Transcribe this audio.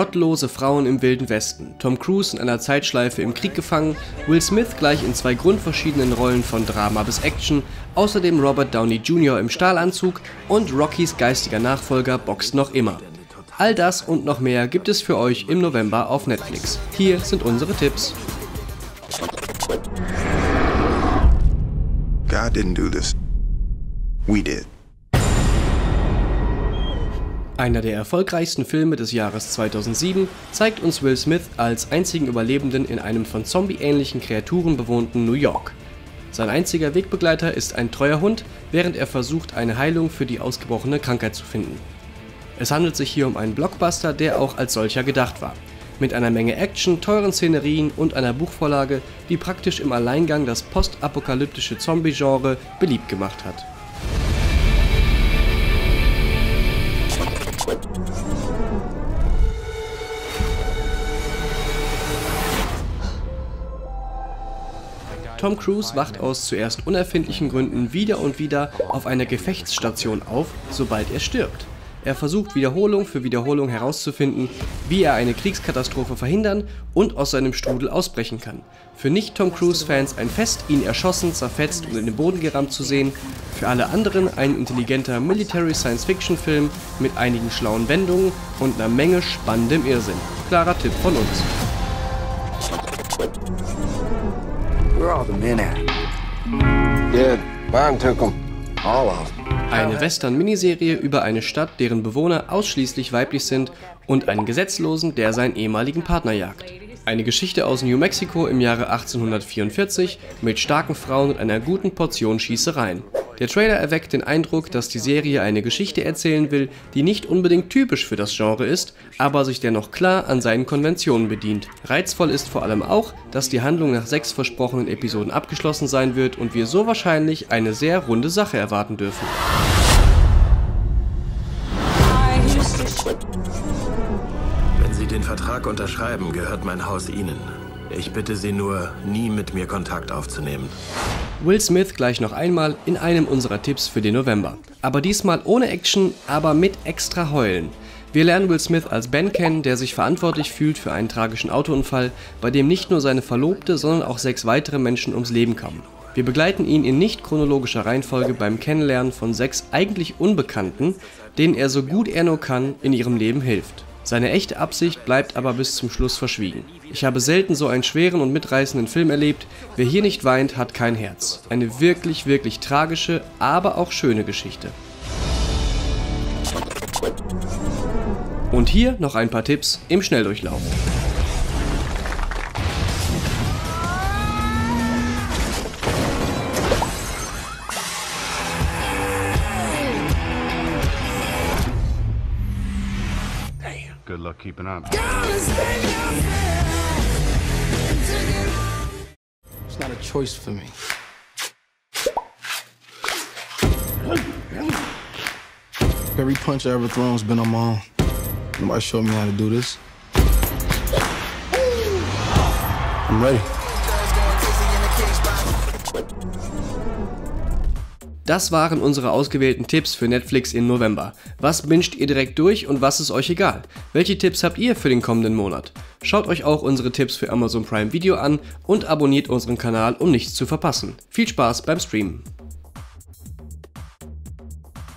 gottlose Frauen im Wilden Westen, Tom Cruise in einer Zeitschleife im Krieg gefangen, Will Smith gleich in zwei grundverschiedenen Rollen von Drama bis Action, außerdem Robert Downey Jr. im Stahlanzug und Rockys geistiger Nachfolger boxt noch immer. All das und noch mehr gibt es für euch im November auf Netflix. Hier sind unsere Tipps. God didn't do this. We did. Einer der erfolgreichsten Filme des Jahres 2007 zeigt uns Will Smith als einzigen Überlebenden in einem von zombie-ähnlichen Kreaturen bewohnten New York. Sein einziger Wegbegleiter ist ein treuer Hund, während er versucht, eine Heilung für die ausgebrochene Krankheit zu finden. Es handelt sich hier um einen Blockbuster, der auch als solcher gedacht war. Mit einer Menge Action, teuren Szenerien und einer Buchvorlage, die praktisch im Alleingang das postapokalyptische Zombie-Genre beliebt gemacht hat. Tom Cruise wacht aus zuerst unerfindlichen Gründen wieder und wieder auf einer Gefechtsstation auf, sobald er stirbt. Er versucht Wiederholung für Wiederholung herauszufinden, wie er eine Kriegskatastrophe verhindern und aus seinem Strudel ausbrechen kann. Für Nicht-Tom Cruise-Fans ein Fest, ihn erschossen, zerfetzt und in den Boden gerammt zu sehen. Für alle anderen ein intelligenter Military-Science-Fiction-Film mit einigen schlauen Wendungen und einer Menge spannendem Irrsinn. Klarer Tipp von uns. Where are the men at? Dead. Bang took them. All of them. Eine Western-Miniserie über eine Stadt, deren Bewohner ausschließlich weiblich sind und einen Gesetzlosen, der seinen ehemaligen Partner jagt. Eine Geschichte aus New Mexico im Jahre 1844 mit starken Frauen und einer guten Portion Schießereien. Der Trailer erweckt den Eindruck, dass die Serie eine Geschichte erzählen will, die nicht unbedingt typisch für das Genre ist, aber sich dennoch klar an seinen Konventionen bedient. Reizvoll ist vor allem auch, dass die Handlung nach sechs versprochenen Episoden abgeschlossen sein wird und wir so wahrscheinlich eine sehr runde Sache erwarten dürfen. Wenn Sie den Vertrag unterschreiben, gehört mein Haus Ihnen. Ich bitte Sie nur, nie mit mir Kontakt aufzunehmen. Will Smith gleich noch einmal in einem unserer Tipps für den November. Aber diesmal ohne Action, aber mit extra Heulen. Wir lernen Will Smith als Ben kennen, der sich verantwortlich fühlt für einen tragischen Autounfall, bei dem nicht nur seine Verlobte, sondern auch sechs weitere Menschen ums Leben kamen. Wir begleiten ihn in nicht chronologischer Reihenfolge beim Kennenlernen von sechs eigentlich Unbekannten, denen er so gut er nur kann in ihrem Leben hilft. Seine echte Absicht bleibt aber bis zum Schluss verschwiegen. Ich habe selten so einen schweren und mitreißenden Film erlebt. Wer hier nicht weint, hat kein Herz. Eine wirklich, wirklich tragische, aber auch schöne Geschichte. Und hier noch ein paar Tipps im Schnelldurchlauf. Good luck keeping up. It's not a choice for me. Every punch I ever thrown has been on my own. Nobody showed me how to do this. I'm ready. Das waren unsere ausgewählten Tipps für Netflix im November. Was wünscht ihr direkt durch und was ist euch egal? Welche Tipps habt ihr für den kommenden Monat? Schaut euch auch unsere Tipps für Amazon Prime Video an und abonniert unseren Kanal, um nichts zu verpassen. Viel Spaß beim Streamen.